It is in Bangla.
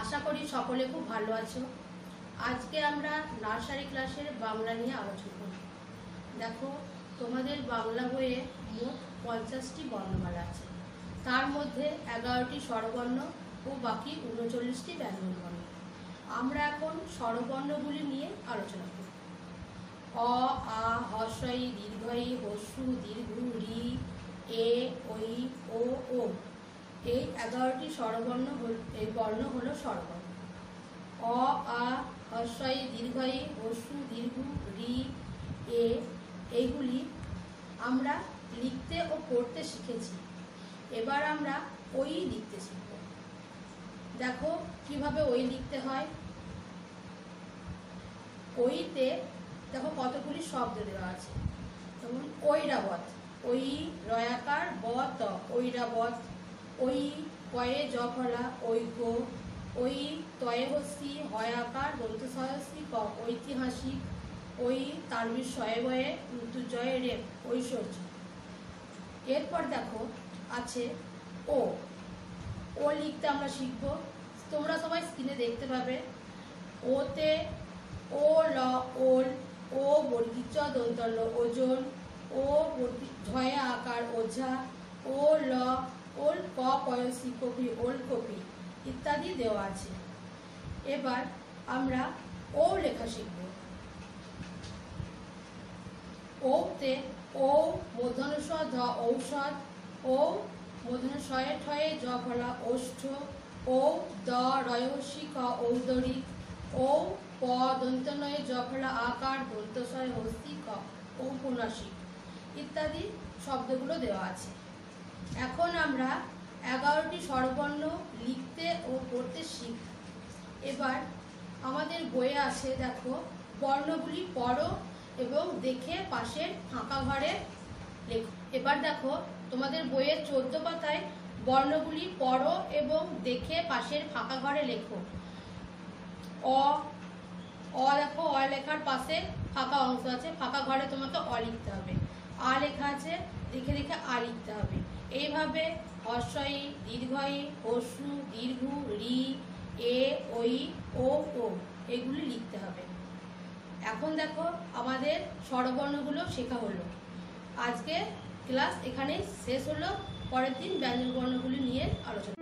আশা করি সকলে খুব ভালো আছো। আজকে আমরা নার্সারি ক্লাসের বাংলা নিয়ে আলোচনা করব। দেখো, তোমাদের বাংলা বইয়ে মোট পঞ্চাশটি বর্ণমালা আছে। তার মধ্যে এগারোটি স্বরবর্ণ ও বাকি উনচল্লিশটি ব্যঞ্জনবর্ণ। আমরা এখন স্বরবর্ণগুলি নিয়ে আলোচনা করব। অ, আ হস্রই দীর্ঘই হস্যু দীর্ঘ রি, এ ওই ও ও। এই এগারোটি স্বরবর্ণ এই বর্ণ হলো স্বরবর্ণ। অ, আ হস্রই দীর্ঘই হস্যু দীর্ঘ, রি, এ, এইগুলি আমরা লিখতে ও পড়তে শিখেছি। এবার আমরা ওই লিখতে শিখব। দেখো কীভাবে ওই লিখতে হয়। ওইতে দেখো কতগুলি শব্দ দেওয়া আছে। যেমন ঐরাবত ওই রয়াকার, ব, ত। ঐরাবত ওই কয়ে জফলা ঐক্য ওই তয়ে হস্তি হয়াকার দন্ত সহস্তি ক, ঐতিহাসিক, ওই তালবির শয়ে বয়ে জয়ে রে ঐশ্বর্য। এরপর দেখো, আছে ও। ও লিখতে আমরা শিখব। তোমরা সবাই স্ক্রিনে দেখতে পাবে। ওতে ও ল, ওল, ও বর্গিচ দন্তন্য ওজন ও ঝয়ে আকার, ওঝা, ও ল ওল ক পয়সি কপি ওল কপি ইত্যাদি দেওয়া আছে। এবার আমরা ও লেখা শিখব। ওতে ও মূর্ধনস ধ ঔষধ, ও মূর্ধন শয়ে ঠয়ে জ ফলা, ওষ্ঠ ও দ রয়সী ক ঔদরি ও প দন্তনয়ে জ ফলা আকার দন্তশয় হস্তি ক ঔপন্যাসিক ইত্যাদি শব্দগুলো দেওয়া আছে। এখন আমরা এগারোটি স্বরবর্ণ লিখতে ও পড়তে শিখ এবার আমাদের বইয়ে আছে, দেখো, বর্ণগুলি পড়ো এবং দেখে পাশের ফাঁকা ঘরে লেখো। এবার দেখো, তোমাদের বইয়ের চোদ্দ পাতায় বর্ণগুলি পড়ো এবং দেখে পাশের ফাঁকা ঘরে লেখো। অ অ দেখো, অ লেখার পাশে ফাঁকা অংশ আছে, ফাঁকা ঘরে তোমাকে অ লিখতে হবে। আ লেখা আছে দেখে দেখে আ লিখতে হবে। এইভাবে হর্ষই দীর্ঘই হস্যু দীর্ঘ, রি, এ ওই ও ও এগুলি লিখতে হবে। এখন দেখো আমাদের স্বরবর্ণগুলো শেখা হলো। আজকে ক্লাস এখানেই শেষ হলো। পরের দিন ব্যঞ্জন বর্ণগুলি নিয়ে আলোচনা